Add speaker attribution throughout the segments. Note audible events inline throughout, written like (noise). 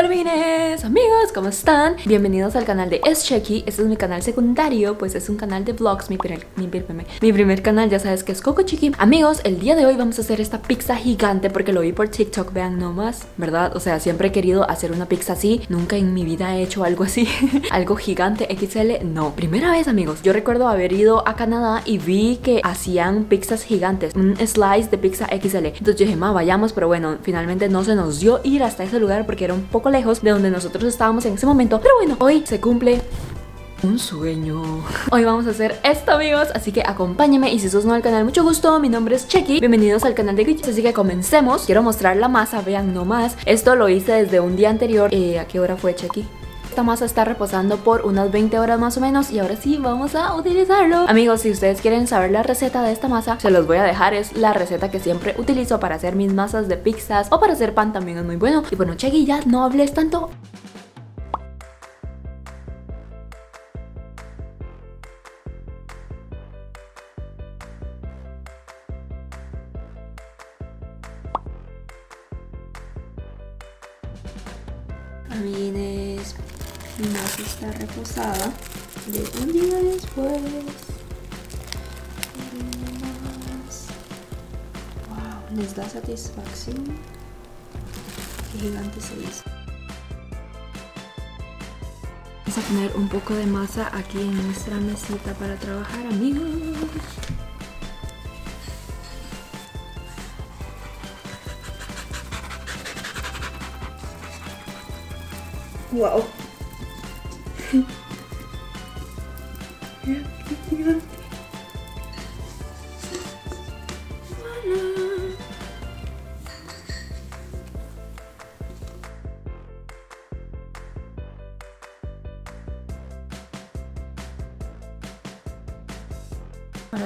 Speaker 1: Hola amigos, ¿cómo están? Bienvenidos al canal de Es Este es mi canal secundario, pues es un canal de vlogs, mi primer, mi, primer, mi primer canal, ya sabes que es Coco Chiqui. Amigos, el día de hoy vamos a hacer esta pizza gigante porque lo vi por TikTok, vean nomás, ¿verdad? O sea, siempre he querido hacer una pizza así, nunca en mi vida he hecho algo así, (laughs) algo gigante XL, no. Primera vez, amigos, yo recuerdo haber ido a Canadá y vi que hacían pizzas gigantes, un slice de pizza XL. Entonces dije, ma, vayamos, pero bueno, finalmente no se nos dio ir hasta ese lugar porque era un poco lejos de donde nosotros estábamos en ese momento. Pero bueno, hoy se cumple un sueño. Hoy vamos a hacer esto, amigos, así que acompáñenme y si sos nuevo al canal, mucho gusto. Mi nombre es Chequi. Bienvenidos al canal de Glitch, así que comencemos. Quiero mostrar la masa, vean nomás. Esto lo hice desde un día anterior. Eh, ¿A qué hora fue, Chequi? Esta masa está reposando por unas 20 horas más o menos y ahora sí vamos a utilizarlo. Amigos, si ustedes quieren saber la receta de esta masa, se los voy a dejar. Es la receta que siempre utilizo para hacer mis masas de pizzas o para hacer pan también es muy bueno. Y bueno, Chequi, ya no hables tanto. Reposada de un día después. Wow, les da satisfacción. Qué gigante se hizo. Vamos a poner un poco de masa aquí en nuestra mesita para trabajar, amigos. Wow. Ahora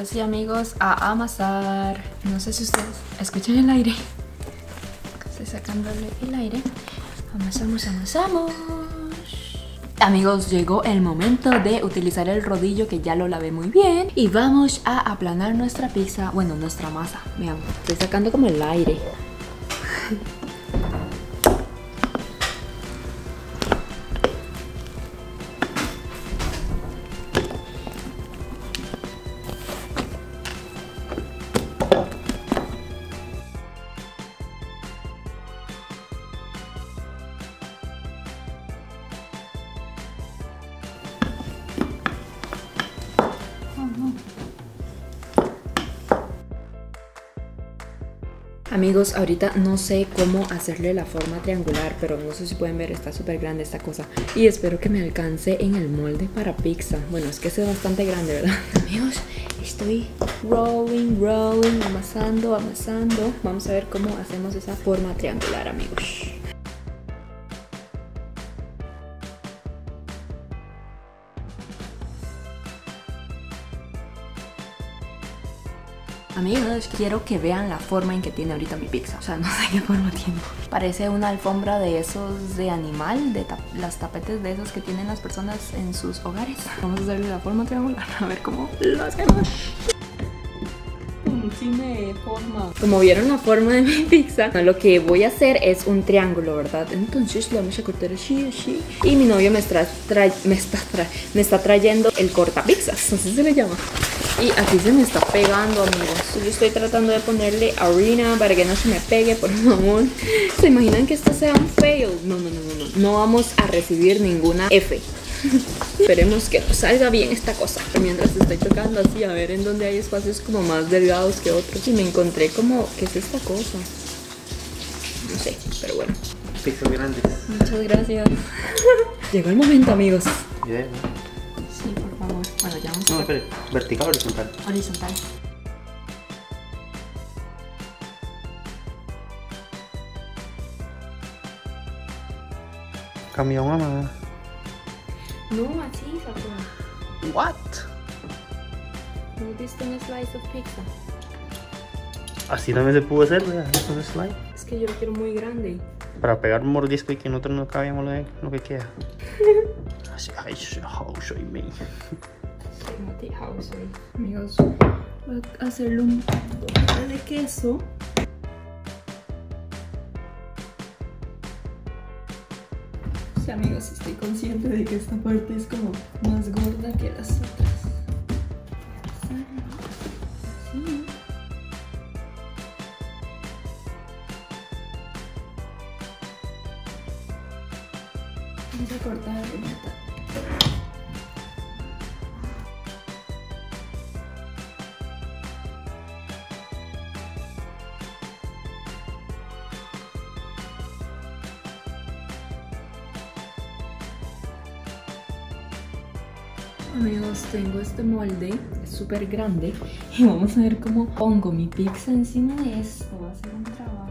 Speaker 1: sí amigos, a amasar. No sé si ustedes escuchan el aire. Estoy sacándole el aire. Amasamos, amasamos. Amigos, llegó el momento de utilizar el rodillo que ya lo lavé muy bien y vamos a aplanar nuestra pizza, bueno, nuestra masa. Vean, estoy sacando como el aire. Amigos, ahorita no sé cómo hacerle la forma triangular, pero no sé si pueden ver, está súper grande esta cosa. Y espero que me alcance en el molde para pizza. Bueno, es que es bastante grande, ¿verdad? (laughs) Amigos, estoy rolling, rolling, amasando, amasando. Vamos a ver cómo hacemos esa forma triangular, amigos. Amigos, quiero que vean la forma en que tiene ahorita mi pizza. O sea, (laughs) no sé qué forma tiene. Parece una alfombra de esos de animal, de las tapetes de esos que tienen las personas en sus hogares. Vamos a hacerle la forma triangular, (laughs) a ver cómo lo hacemos. Forma. Como vieron la forma de (laughs) mi pizza, lo que voy a hacer es un triángulo, ¿verdad? Entonces lo vamos a cortar así, así. Y mi novio me está, me está, me está trayendo el cortapizzas, (laughs) así se le llama. Y aquí se me está pegando, amigos. Yo estoy tratando de ponerle harina para que no se me pegue, por (laughs) favor. ¿Se imaginan que esto sea un fail? No, no, no, no, no. No vamos a recibir ninguna F. Esperemos que nos salga bien esta cosa. Mientras estoy tocando así, a ver en dónde hay espacios como más delgados que otros. Y me encontré como, ¿qué es esta cosa? No sé, pero bueno.
Speaker 2: Pizzas grandes.
Speaker 1: Muchas gracias. (laughs) Llegó el momento, amigos.
Speaker 2: Bien.
Speaker 1: Sí, por favor. Bueno, ya vamos
Speaker 2: No, espere. ¿Vertical o horizontal?
Speaker 1: Horizontal.
Speaker 2: Cambió mamá.
Speaker 1: No, así, Sakura.
Speaker 2: What?
Speaker 1: ¿No viste un slice of pizza?
Speaker 2: Así también se pudo hacer, ¿verdad? Es un slide.
Speaker 1: Es que yo lo quiero muy grande.
Speaker 2: Para pegar un mordisco y que nosotros no cabíamos lo, que queda. (laughs) Así, ay, soy- me.
Speaker 1: Amigos, voy a hacerle un poquito de queso. Amigos, estoy consciente de que esta parte es como más gorda que las otras. Así. Vamos a cortar la tengo este molde, es súper grande y vamos a ver cómo pongo mi pizza encima de esto. Va a ser un trabajo.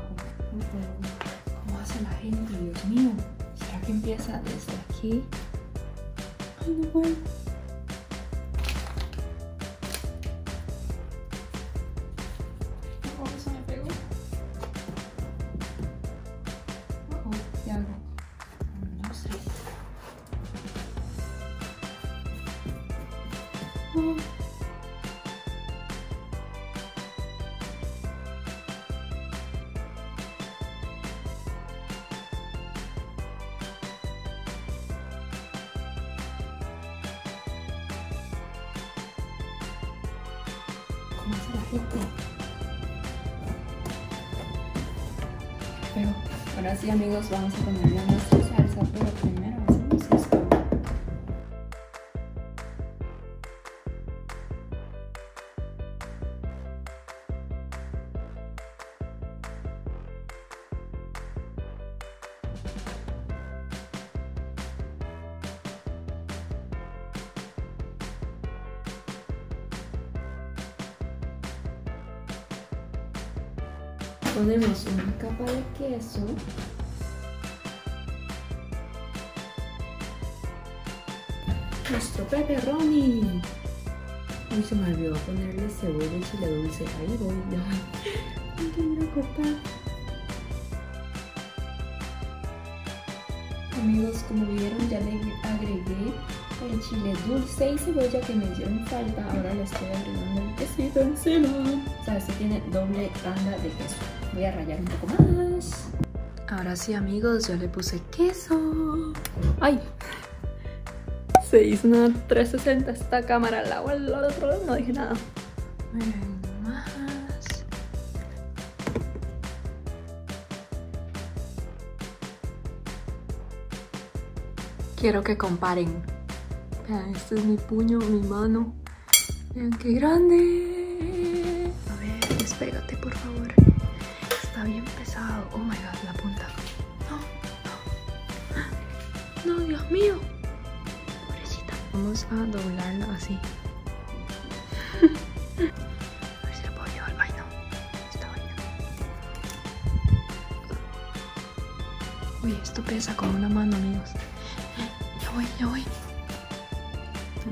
Speaker 1: ¿Cómo hace la gente? Dios mío. ¿Será que empieza desde aquí? Ay, no puedo. ¿Cómo hace la gente? Pero ahora sí amigos vamos a ponerle a Ponemos una capa de queso. Nuestro pepperoni. Uy, se me olvidó ponerle cebolla y chile dulce. Ahí voy, ya. Hay que ir a cortar. Amigos, como vieron, ya le agregué el chile dulce y cebolla que me hicieron falta. Ahora le estoy agregando el quesito encima. O sea, este tiene doble tanda de queso. Voy a rallar un poco más. Ahora sí, amigos, ya le puse queso. ¡Ay! Se hizo una 360 esta cámara lado, al otro lado, no dije nada. Más. Quiero que comparen. Vean, este es mi puño, mi mano. Vean qué grande. A ver, despégate, por favor. Está bien pesado. Oh my god, la punta. No, no. No, Dios mío. Pobrecita. Vamos a doblarlo así. (laughs) A ver si lo puedo llevar. Ay, no. Está vaina. Uy, esto pesa como una mano, amigos. Ya voy, ya voy.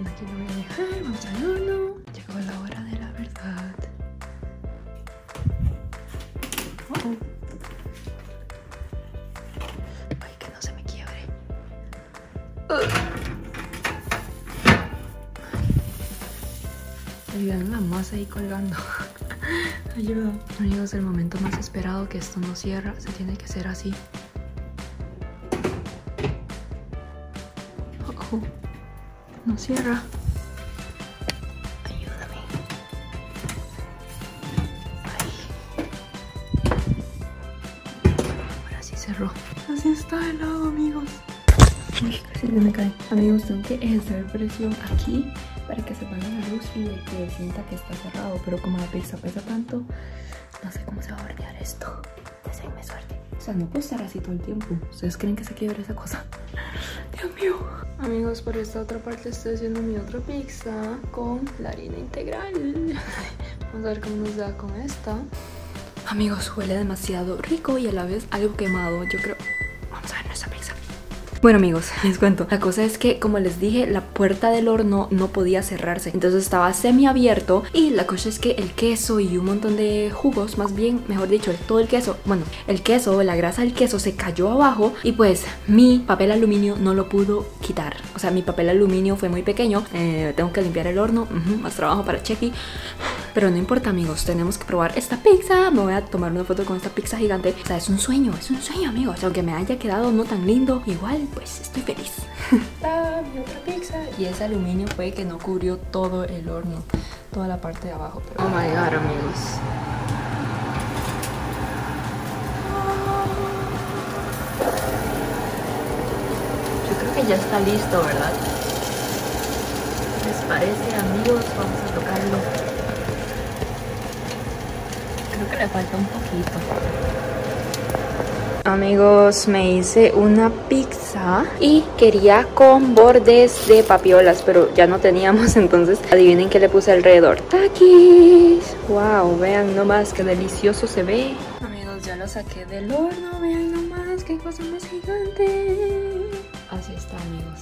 Speaker 1: Aquí lo voy a dejar. Vamos al horno. Llegó la hora de la verdad. Oh. Ay, que no se me quiebre. Ayudan la masa ahí colgando. (laughs) Ayuda. Amigos, el momento más esperado que esto no cierra, se tiene que hacer así. Oh, oh. No cierra. Ayúdame. Ahí. Ahora sí cerró. Así está helado, amigos. Uy, casi se me cae. Amigos, tengo que ejercer presión aquí para que se apague la luz y de que sienta que está cerrado. Pero como la pizza pesa tanto, no sé cómo se va a hornear esto. Deseenme suerte. O sea, no puedo estar así todo el tiempo. ¿Ustedes creen que se quiebra esa cosa? (laughs) Dios mío. Amigos, por esta otra parte estoy haciendo mi otra pizza con la harina integral. (laughs) Vamos a ver cómo nos da con esta. Amigos, huele demasiado rico y a la vez algo quemado. Yo creo... Bueno amigos, (laughs) les cuento. La cosa es que, como les dije, la puerta del horno no podía cerrarse. Entonces estaba semi abierto. Y la cosa es que el queso y un montón de jugos, más bien, mejor dicho, todo el queso, bueno, el queso, la grasa del queso se cayó abajo. Y pues mi papel aluminio no lo pudo quitar. O sea, mi papel aluminio fue muy pequeño. Eh, tengo que limpiar el horno. Más trabajo para Chequi. Pero no importa, amigos, tenemos que probar esta pizza. Me voy a tomar una foto con esta pizza gigante. O sea, es un sueño, es un sueño, amigos. Aunque me haya quedado no tan lindo, igual, pues estoy feliz. Está (laughs) mi otra pizza. Y ese aluminio fue que no cubrió todo el horno, toda la parte de abajo. Pero... Oh my god, amigos. Yo creo que ya está listo, ¿verdad? ¿Les parece, amigos? Vamos a tocarlo. Le falta un poquito. Amigos, me hice una pizza y quería con bordes de papiolas, pero ya no teníamos, (laughs) entonces adivinen qué le puse alrededor. ¡Takis! ¡Wow! Vean nomás qué delicioso se ve. Amigos, ya lo saqué del horno, vean nomás qué cosa más gigante. Así está, amigos.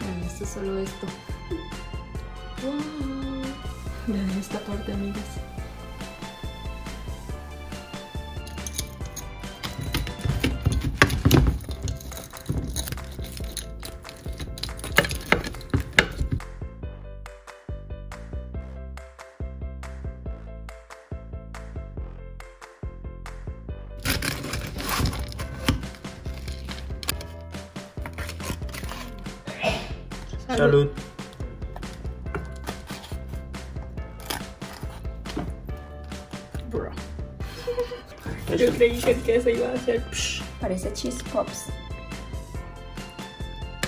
Speaker 1: Vean, esto es solo esto. ¡Wow! Vean esta parte, amigos. Yo creí que el queso iba a hacer. Parece cheese pops.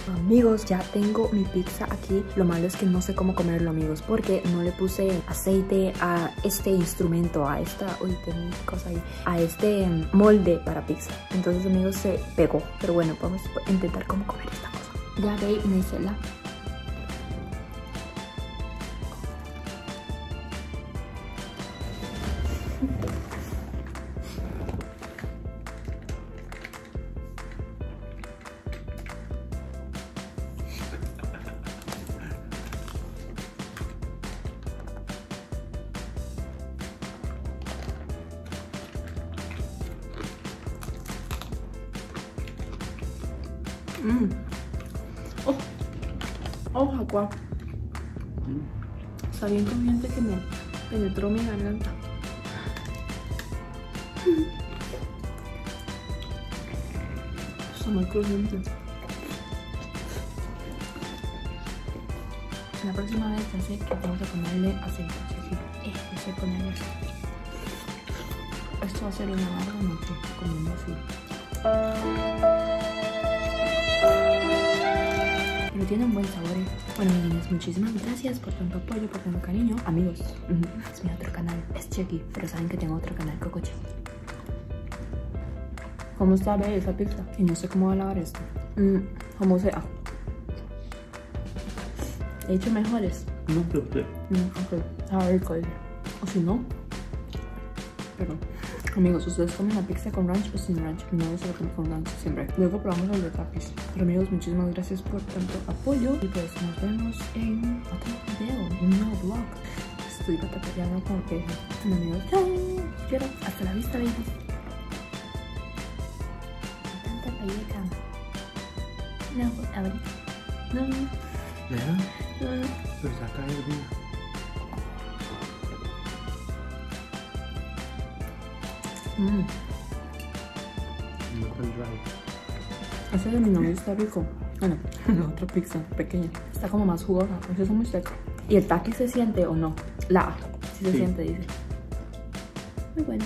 Speaker 1: Amigos, ya tengo mi pizza aquí. Lo malo es que no sé cómo comerlo, amigos, porque no le puse aceite a este instrumento, a esta, uy, tengo una cosa ahí, a este molde para pizza. Entonces, amigos, se pegó. Pero bueno, vamos a intentar cómo comer esta cosa. Ya ve, me hice la Mm. Oh, oh, agua. Está bien crujiente que me penetró mi garganta. Está muy crujiente. La próxima vez ya sé que tengo que ponerle aceite. Sí, sí. Sé ponerle aceite. Esto va a ser una larga noche comiendo así. Pero tiene un buen sabor. ¿eh? Bueno, niños, muchísimas gracias por tanto apoyo, por tanto cariño. Amigos, es mi otro canal, es Checky, pero saben que tengo otro canal, Coco Checky. ¿Cómo sabe esa pizza? Y no sé cómo va a lavar esto. Mm, como sea. He hecho mejores.
Speaker 2: No te usted.
Speaker 1: Mm, ok, a ver. O si no. Perdón. Amigos, ¿ustedes comen la pizza con ranch o sin ranch? Mi novio se lo come con ranch siempre. Luego probamos el de tapis. Pero amigos, muchísimas gracias por tanto apoyo. Y pues nos vemos en otro video, un nuevo vlog. Estoy batallando como que. Bueno, amigos, chao. Quiero. Hasta la vista, babies. Tanta. No, ahorita. No,
Speaker 2: ¿Verdad?
Speaker 1: no.
Speaker 2: Pero saca el vino.
Speaker 1: Mm. Ese de mi novio está rico. Bueno, (laughs) la otra pizza pequeña. Está como más jugosa. Ese es muy seco. ¿Y el taqui se siente o no? La, sí se
Speaker 2: Sí.
Speaker 1: siente, dice. Muy bueno.